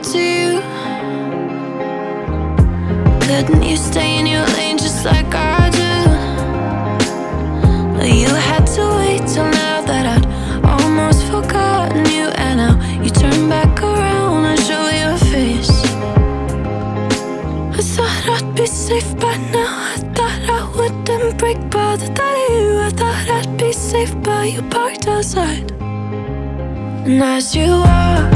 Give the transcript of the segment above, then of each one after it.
to you Couldn't you stay in your lane just like I do? But you had to wait till now that I'd almost forgotten you And now you turn back around and show your face. I thought I'd be safe by now I thought I wouldn't break by the thought of you. I thought I'd be safe by you parked outside. And as you walk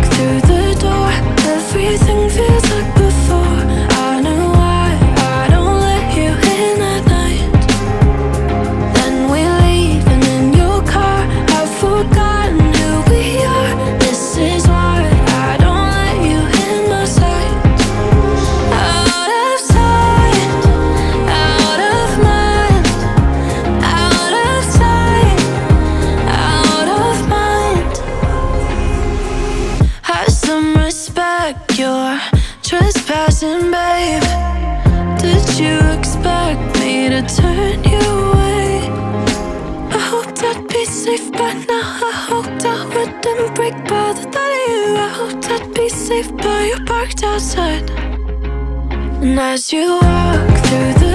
respect, you're trespassing, babe. Did you expect me to turn you away? I hoped I'd be safe by now. I hoped I wouldn't break by the thought of you. I hoped I'd be safe by you parked outside. And as you walk through the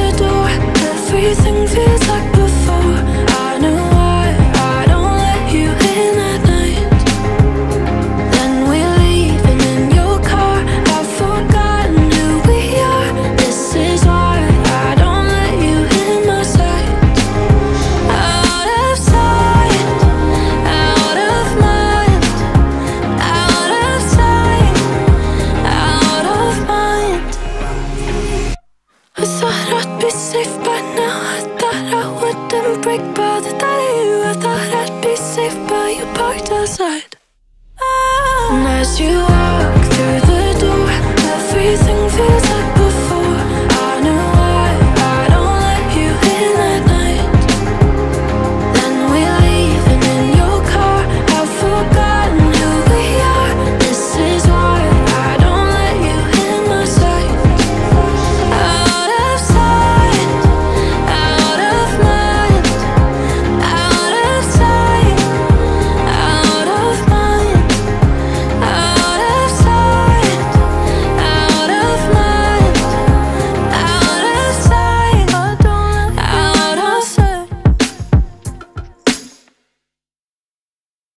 by now. I thought I wouldn't break by the thought of you. I thought I'd be safe by you parked outside. Ah. And as you